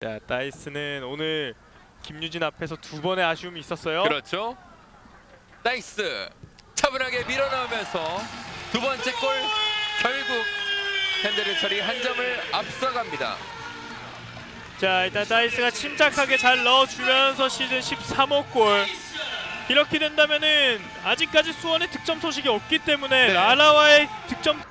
자, 따이스는 오늘 김유진 앞에서 두 번의 아쉬움이 있었어요. 그렇죠. 따이스 차분하게 밀어넣으면서 두 번째 골 결국 현대제철이 한 점을 앞서갑니다. 자, 일단 따이스가 침착하게 잘 넣어주면서 시즌 13호 골. 이렇게 된다면은 아직까지 수원의 득점 소식이 없기 때문에 네. 라라와의 득점